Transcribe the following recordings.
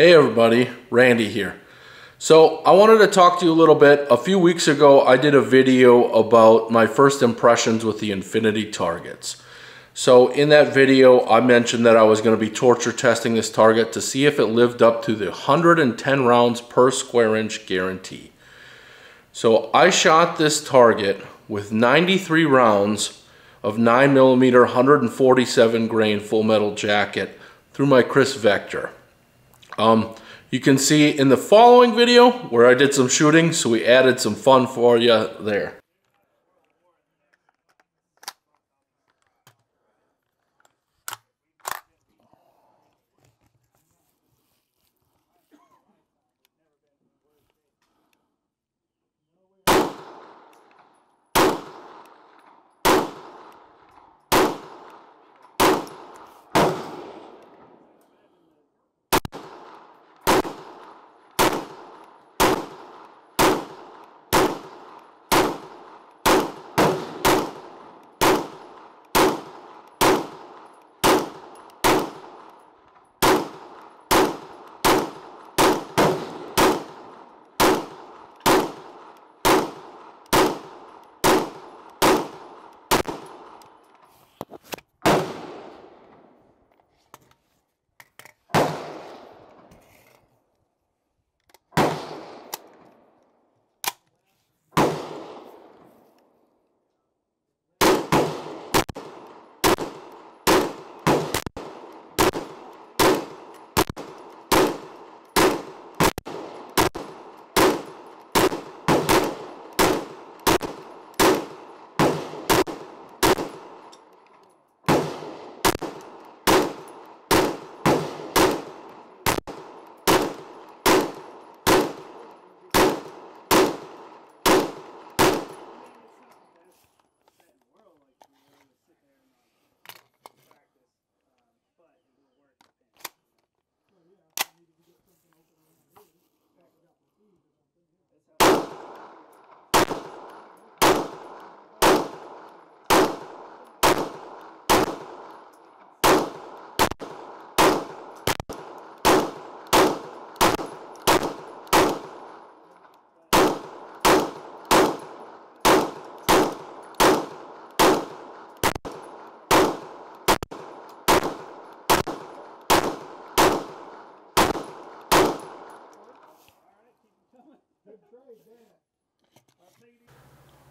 Hey everybody, Randy here. So I wanted to talk to you a little bit. A few weeks ago I did a video about my first impressions with the Infinity targets. So in that video I mentioned that I was going to be torture testing this target to see if it lived up to the 110 rounds per square inch guarantee. So I shot this target with 93 rounds of 9mm 147 grain full metal jacket through my Kriss Vector. Um, you can see in the following video where I did some shooting, so we added some fun for you there.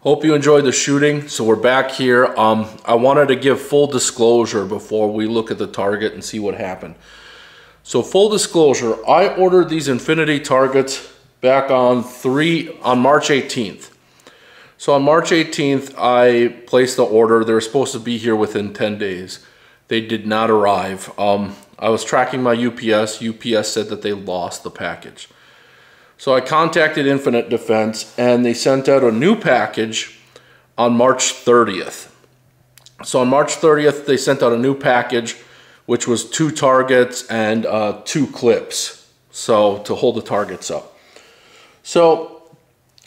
Hope you enjoyed the shooting. So we're back here. Um, I wanted to give full disclosure before we look at the target and see what happened. So full disclosure, I ordered these Infinity targets back on three on March 18th. So on March 18th, I placed the order. They were supposed to be here within 10 days. They did not arrive. Um, I was tracking my UPS. UPS said that they lost the package. So I contacted Infinite Defense and they sent out a new package on March 30th. So on March 30th, they sent out a new package, which was two targets and uh, two clips. So to hold the targets up. So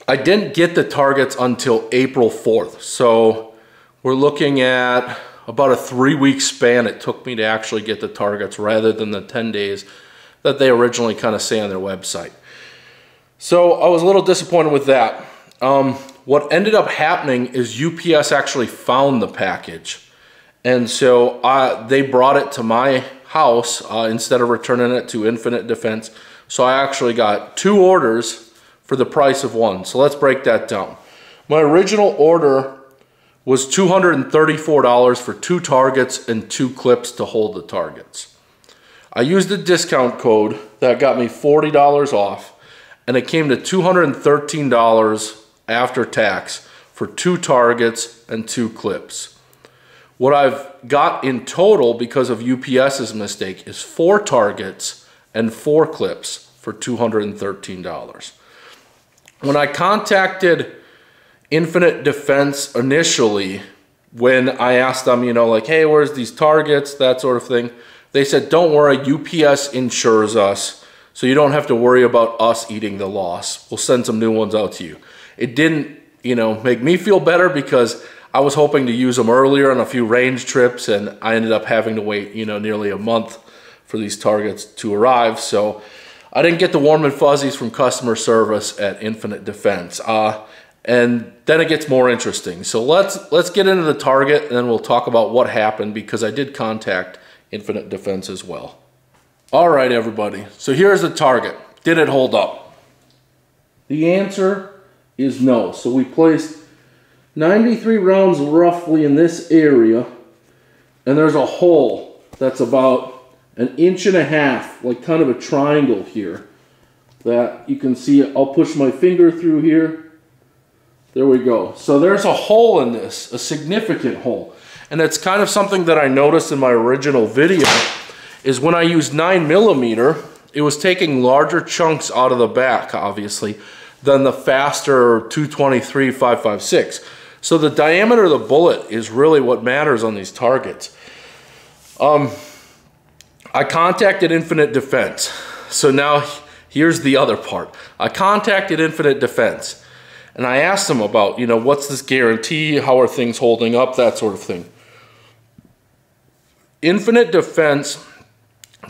I didn't get the targets until April 4th. So we're looking at about a three week span it took me to actually get the targets rather than the 10 days that they originally kind of say on their website. So I was a little disappointed with that. Um, what ended up happening is UPS actually found the package. And so they brought it to my house uh, instead of returning it to Infinite Defense. So I actually got two orders for the price of one. So let's break that down. My original order was $234 for two targets and two clips to hold the targets. I used a discount code that got me $40 off and it came to $213 after tax for two targets and two clips. What I've got in total because of UPS's mistake is four targets and four clips for $213. When I contacted Infinite Defense initially, when I asked them, you know, like, hey, where's these targets, that sort of thing, they said, don't worry, UPS insures us so you don't have to worry about us eating the loss. We'll send some new ones out to you. It didn't, you know, make me feel better because I was hoping to use them earlier on a few range trips and I ended up having to wait, you know, nearly a month for these targets to arrive. So I didn't get the warm and fuzzies from customer service at Infinite Defense. Uh, and then it gets more interesting. So let's let's get into the target and then we'll talk about what happened because I did contact Infinite Defense as well. All right, everybody. So here's the target. Did it hold up? The answer is no. So we placed 93 rounds roughly in this area and there's a hole that's about an inch and a half, like kind of a triangle here that you can see. I'll push my finger through here. There we go. So there's a hole in this, a significant hole. And it's kind of something that I noticed in my original video is when I used 9 millimeter, it was taking larger chunks out of the back, obviously, than the faster 223 556. So the diameter of the bullet is really what matters on these targets. Um, I contacted Infinite Defense. So now here's the other part. I contacted Infinite Defense and I asked them about, you know, what's this guarantee? How are things holding up? That sort of thing. Infinite Defense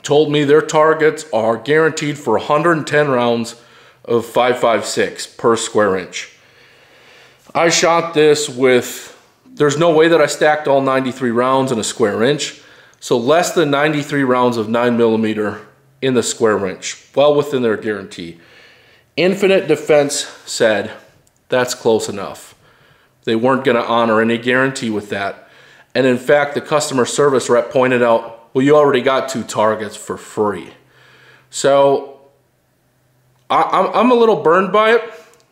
told me their targets are guaranteed for 110 rounds of 5.56 per square inch. I shot this with, there's no way that I stacked all 93 rounds in a square inch. So less than 93 rounds of 9 millimeter in the square inch, well within their guarantee. Infinite Defense said that's close enough. They weren't going to honor any guarantee with that. And in fact, the customer service rep pointed out, well, you already got two targets for free. So I, am a little burned by it,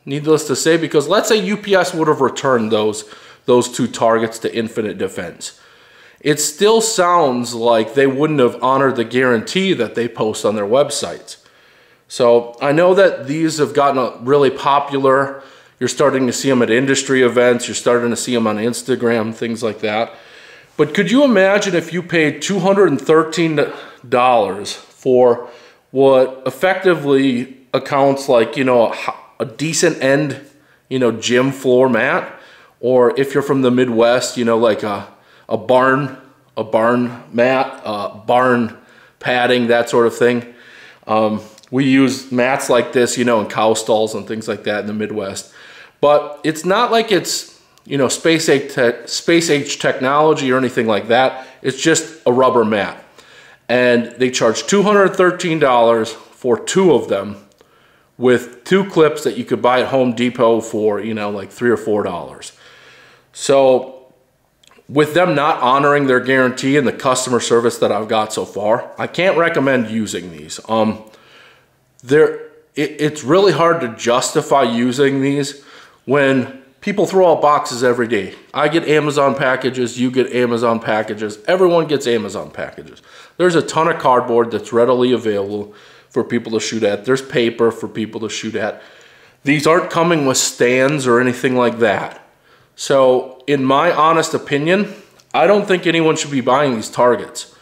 needless to say, because let's say UPS would have returned those, those two targets to Infinite Defense it still sounds like they wouldn't have honored the guarantee that they post on their websites. So I know that these have gotten really popular. You're starting to see them at industry events. You're starting to see them on Instagram, things like that. But could you imagine if you paid $213 for what effectively accounts like, you know, a, a decent end, you know, gym floor mat? Or if you're from the Midwest, you know, like a a barn, a barn mat, barn padding, that sort of thing. Um, we use mats like this, you know, in cow stalls and things like that in the Midwest. But it's not like it's, you know, space age, space age technology or anything like that. It's just a rubber mat. And they charge $213 for two of them with two clips that you could buy at Home Depot for, you know, like three or four dollars. So with them not honoring their guarantee and the customer service that I've got so far, I can't recommend using these. Um, it, it's really hard to justify using these when people throw out boxes every day. I get Amazon packages, you get Amazon packages, everyone gets Amazon packages. There's a ton of cardboard that's readily available for people to shoot at. There's paper for people to shoot at. These aren't coming with stands or anything like that. So in my honest opinion, I don't think anyone should be buying these targets.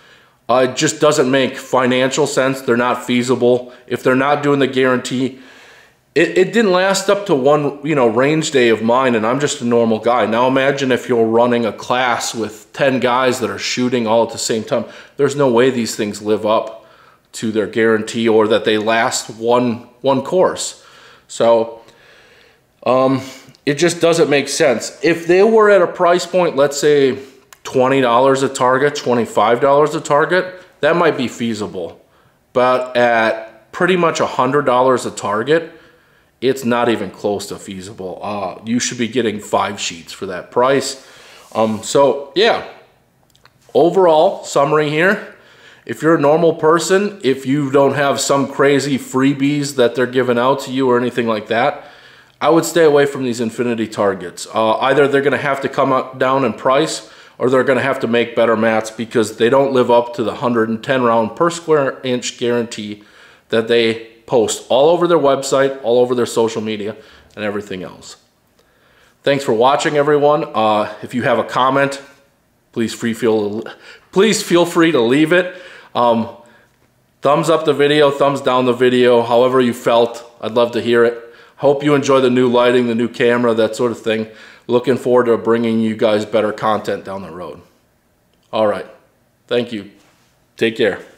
Uh, it just doesn't make financial sense. They're not feasible. If they're not doing the guarantee, it, it didn't last up to one, you know, range day of mine and I'm just a normal guy. Now imagine if you're running a class with 10 guys that are shooting all at the same time. There's no way these things live up to their guarantee or that they last one, one course. So, um, it just doesn't make sense. If they were at a price point, let's say $20 a target, $25 a target, that might be feasible. But at pretty much $100 a target, it's not even close to feasible. Uh, you should be getting five sheets for that price. Um, so yeah, overall summary here. If you're a normal person, if you don't have some crazy freebies that they're giving out to you or anything like that, I would stay away from these infinity targets. Uh, either they're going to have to come up, down in price or they're going to have to make better mats because they don't live up to the 110 round per square inch guarantee that they post all over their website, all over their social media, and everything else. Thanks for watching, everyone. Uh, if you have a comment, please free feel please feel free to leave it. Um, thumbs up the video, thumbs down the video, however you felt. I'd love to hear it. Hope you enjoy the new lighting, the new camera, that sort of thing. Looking forward to bringing you guys better content down the road. All right. Thank you. Take care.